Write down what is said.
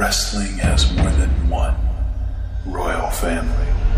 wrestling has more than one royal family.